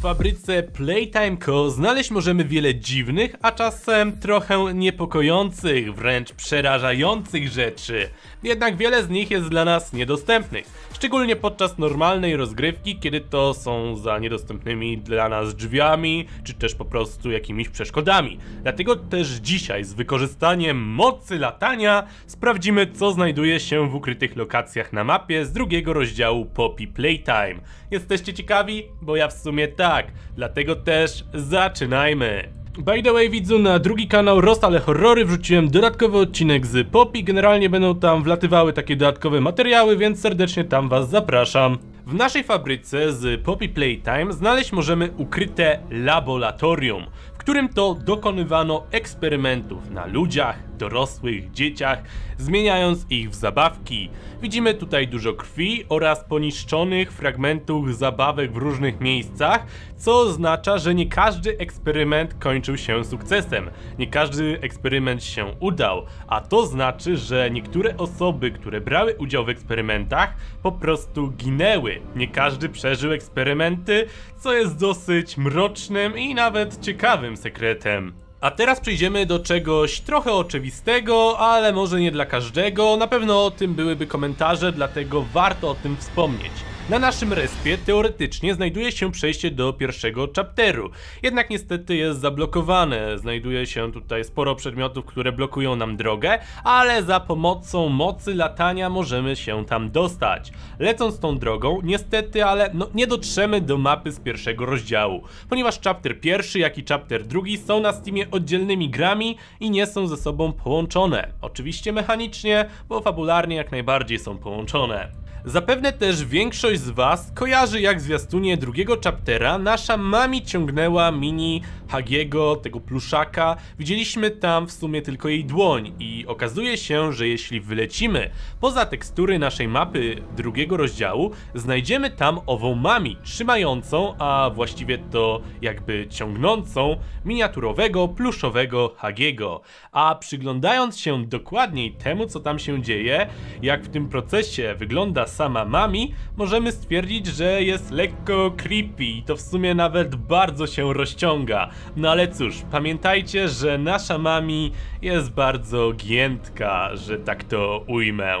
W fabryce Playtime Co. znaleźć możemy wiele dziwnych, a czasem trochę niepokojących, wręcz przerażających rzeczy. Jednak wiele z nich jest dla nas niedostępnych. Szczególnie podczas normalnej rozgrywki, kiedy to są za niedostępnymi dla nas drzwiami, czy też po prostu jakimiś przeszkodami. Dlatego też dzisiaj z wykorzystaniem mocy latania sprawdzimy co znajduje się w ukrytych lokacjach na mapie z drugiego rozdziału Poppy Playtime. Jesteście ciekawi? Bo ja w sumie tak, dlatego też zaczynajmy! By the way widzu, na drugi kanał Rostale Horrory wrzuciłem dodatkowy odcinek z Poppy, generalnie będą tam wlatywały takie dodatkowe materiały, więc serdecznie tam was zapraszam. W naszej fabryce z Poppy Playtime znaleźć możemy ukryte laboratorium, w którym to dokonywano eksperymentów na ludziach, dorosłych, dzieciach, zmieniając ich w zabawki. Widzimy tutaj dużo krwi oraz poniszczonych fragmentów zabawek w różnych miejscach, co oznacza, że nie każdy eksperyment kończył się sukcesem. Nie każdy eksperyment się udał, a to znaczy, że niektóre osoby, które brały udział w eksperymentach, po prostu ginęły. Nie każdy przeżył eksperymenty, co jest dosyć mrocznym i nawet ciekawym sekretem. A teraz przejdziemy do czegoś trochę oczywistego, ale może nie dla każdego. Na pewno o tym byłyby komentarze, dlatego warto o tym wspomnieć. Na naszym respie teoretycznie znajduje się przejście do pierwszego chapteru, jednak niestety jest zablokowane. Znajduje się tutaj sporo przedmiotów, które blokują nam drogę, ale za pomocą mocy latania możemy się tam dostać. Lecąc tą drogą, niestety, ale no, nie dotrzemy do mapy z pierwszego rozdziału, ponieważ chapter pierwszy, jak i chapter drugi są na Steamie oddzielnymi grami i nie są ze sobą połączone. Oczywiście mechanicznie, bo fabularnie jak najbardziej są połączone. Zapewne też większość z was kojarzy jak zwiastunie drugiego chaptera nasza mami ciągnęła mini Hagiego, tego pluszaka. Widzieliśmy tam w sumie tylko jej dłoń i okazuje się, że jeśli wylecimy poza tekstury naszej mapy drugiego rozdziału, znajdziemy tam ową mami trzymającą, a właściwie to jakby ciągnącą miniaturowego, pluszowego Hagiego. A przyglądając się dokładniej temu, co tam się dzieje, jak w tym procesie wygląda sama Mami, możemy stwierdzić, że jest lekko creepy i to w sumie nawet bardzo się rozciąga. No ale cóż, pamiętajcie, że nasza Mami jest bardzo giętka, że tak to ujmę.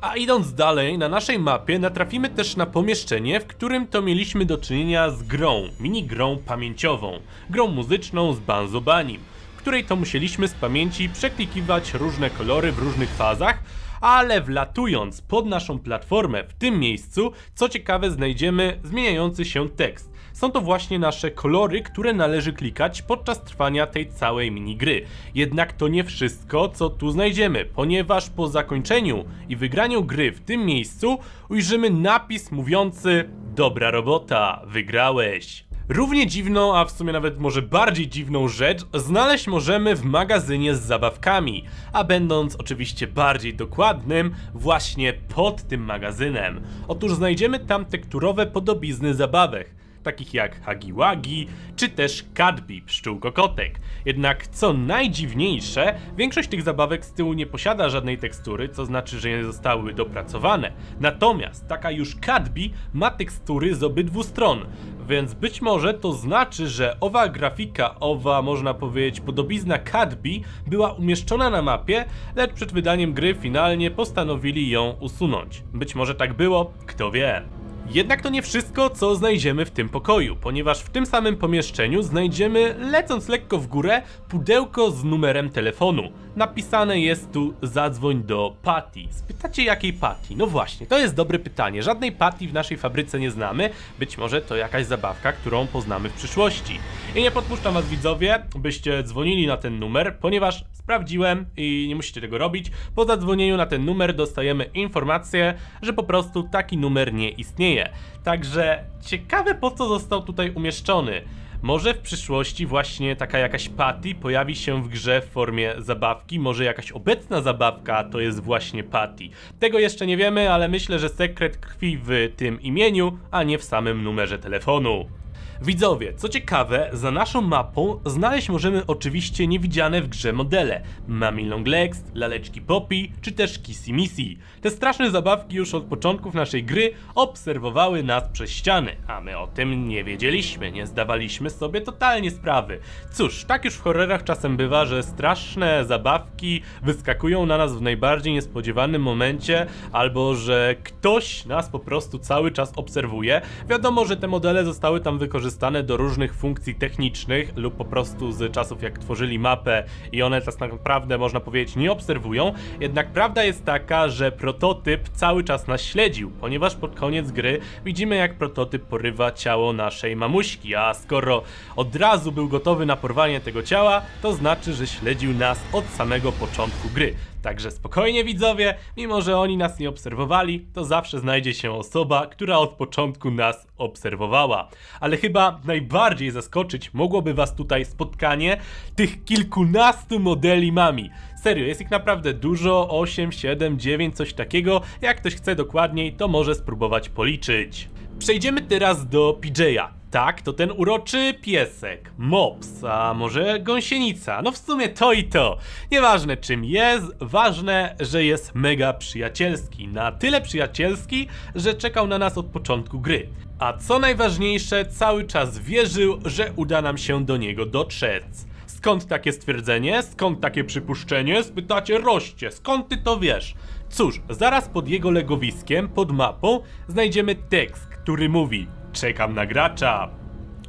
A idąc dalej, na naszej mapie natrafimy też na pomieszczenie, w którym to mieliśmy do czynienia z grą, mini grą pamięciową, grą muzyczną z Banzo Banim, w której to musieliśmy z pamięci przeklikiwać różne kolory w różnych fazach, ale wlatując pod naszą platformę w tym miejscu, co ciekawe znajdziemy zmieniający się tekst. Są to właśnie nasze kolory, które należy klikać podczas trwania tej całej minigry. Jednak to nie wszystko, co tu znajdziemy, ponieważ po zakończeniu i wygraniu gry w tym miejscu ujrzymy napis mówiący Dobra robota, wygrałeś. Równie dziwną, a w sumie nawet może bardziej dziwną rzecz znaleźć możemy w magazynie z zabawkami, a będąc oczywiście bardziej dokładnym, właśnie pod tym magazynem. Otóż znajdziemy tam tekturowe podobizny zabawek, takich jak Hagiwagi, czy też Kadbi, pszczółko-kotek. Jednak co najdziwniejsze, większość tych zabawek z tyłu nie posiada żadnej tekstury, co znaczy, że nie zostały dopracowane. Natomiast taka już Kadbi ma tekstury z obydwu stron, więc być może to znaczy, że owa grafika, owa można powiedzieć podobizna Kadbi była umieszczona na mapie, lecz przed wydaniem gry finalnie postanowili ją usunąć. Być może tak było, kto wie. Jednak to nie wszystko, co znajdziemy w tym pokoju, ponieważ w tym samym pomieszczeniu znajdziemy, lecąc lekko w górę, pudełko z numerem telefonu. Napisane jest tu zadzwoń do Patty. Spytacie jakiej Patty? No właśnie, to jest dobre pytanie. Żadnej Patty w naszej fabryce nie znamy, być może to jakaś zabawka, którą poznamy w przyszłości. I nie podpuszczam was widzowie, byście dzwonili na ten numer, ponieważ sprawdziłem i nie musicie tego robić. Po zadzwonieniu na ten numer dostajemy informację, że po prostu taki numer nie istnieje. Także ciekawe po co został tutaj umieszczony. Może w przyszłości właśnie taka jakaś patty pojawi się w grze w formie zabawki, może jakaś obecna zabawka to jest właśnie patty. Tego jeszcze nie wiemy, ale myślę, że sekret tkwi w tym imieniu, a nie w samym numerze telefonu. Widzowie, co ciekawe, za naszą mapą znaleźć możemy oczywiście niewidziane w grze modele. Mami Long Legs, Laleczki Poppy, czy też Kissy Missy. Te straszne zabawki już od początków naszej gry obserwowały nas przez ściany, a my o tym nie wiedzieliśmy, nie zdawaliśmy sobie totalnie sprawy. Cóż, tak już w horrorach czasem bywa, że straszne zabawki wyskakują na nas w najbardziej niespodziewanym momencie, albo że ktoś nas po prostu cały czas obserwuje. Wiadomo, że te modele zostały tam wykorzystane wykorzystane do różnych funkcji technicznych lub po prostu z czasów jak tworzyli mapę i one tak naprawdę można powiedzieć nie obserwują, jednak prawda jest taka, że prototyp cały czas nas śledził, ponieważ pod koniec gry widzimy jak prototyp porywa ciało naszej mamuśki, a skoro od razu był gotowy na porwanie tego ciała, to znaczy, że śledził nas od samego początku gry. Także spokojnie widzowie, mimo że oni nas nie obserwowali, to zawsze znajdzie się osoba, która od początku nas obserwowała. Ale chyba najbardziej zaskoczyć mogłoby was tutaj spotkanie tych kilkunastu modeli mami. Serio, jest ich naprawdę dużo, 8, 7, 9, coś takiego. Jak ktoś chce dokładniej, to może spróbować policzyć. Przejdziemy teraz do PJ'a. Tak, to ten uroczy piesek, mops, a może gąsienica, no w sumie to i to. Nieważne czym jest, ważne, że jest mega przyjacielski. Na tyle przyjacielski, że czekał na nas od początku gry. A co najważniejsze, cały czas wierzył, że uda nam się do niego dotrzeć. Skąd takie stwierdzenie? Skąd takie przypuszczenie? Spytacie roście, skąd ty to wiesz? Cóż, zaraz pod jego legowiskiem, pod mapą, znajdziemy tekst, który mówi Czekam na gracza.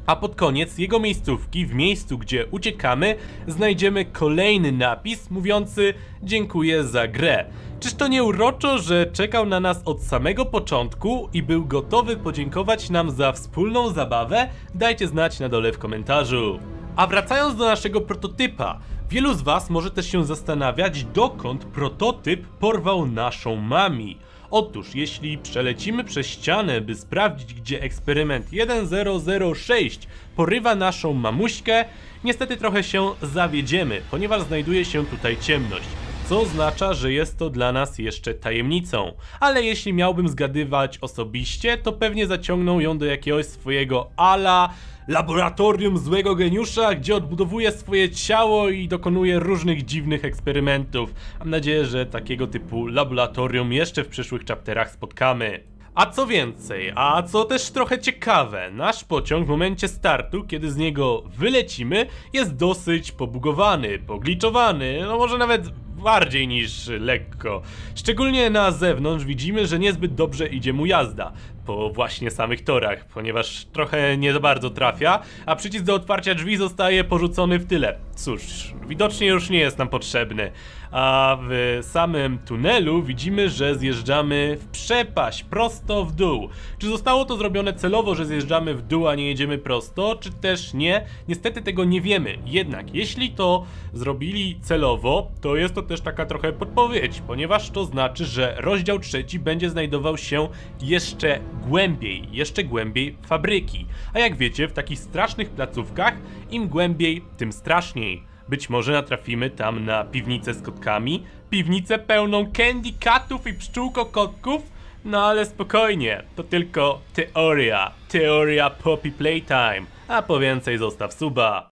A pod koniec jego miejscówki, w miejscu gdzie uciekamy, znajdziemy kolejny napis mówiący dziękuję za grę. Czyż to nie uroczo, że czekał na nas od samego początku i był gotowy podziękować nam za wspólną zabawę? Dajcie znać na dole w komentarzu. A wracając do naszego prototypa, wielu z was może też się zastanawiać dokąd prototyp porwał naszą mami. Otóż, jeśli przelecimy przez ścianę, by sprawdzić, gdzie eksperyment 1006 porywa naszą mamuśkę, niestety trochę się zawiedziemy, ponieważ znajduje się tutaj ciemność co oznacza, że jest to dla nas jeszcze tajemnicą. Ale jeśli miałbym zgadywać osobiście, to pewnie zaciągnął ją do jakiegoś swojego ala laboratorium złego geniusza, gdzie odbudowuje swoje ciało i dokonuje różnych dziwnych eksperymentów. Mam nadzieję, że takiego typu laboratorium jeszcze w przyszłych chapterach spotkamy. A co więcej, a co też trochę ciekawe, nasz pociąg w momencie startu, kiedy z niego wylecimy, jest dosyć pobugowany, pogliczowany, no może nawet bardziej niż lekko. Szczególnie na zewnątrz widzimy, że niezbyt dobrze idzie mu jazda po właśnie samych torach, ponieważ trochę nie za bardzo trafia, a przycisk do otwarcia drzwi zostaje porzucony w tyle. Cóż, widocznie już nie jest nam potrzebny. A w samym tunelu widzimy, że zjeżdżamy w przepaść, prosto w dół. Czy zostało to zrobione celowo, że zjeżdżamy w dół, a nie jedziemy prosto, czy też nie? Niestety tego nie wiemy. Jednak jeśli to zrobili celowo, to jest to też taka trochę podpowiedź, ponieważ to znaczy, że rozdział trzeci będzie znajdował się jeszcze głębiej, jeszcze głębiej fabryki. A jak wiecie, w takich strasznych placówkach im głębiej, tym straszniej. Być może natrafimy tam na piwnicę z kotkami, piwnicę pełną candy catów i pszczółko-kotków, no ale spokojnie, to tylko teoria, teoria Poppy Playtime, a po więcej zostaw suba.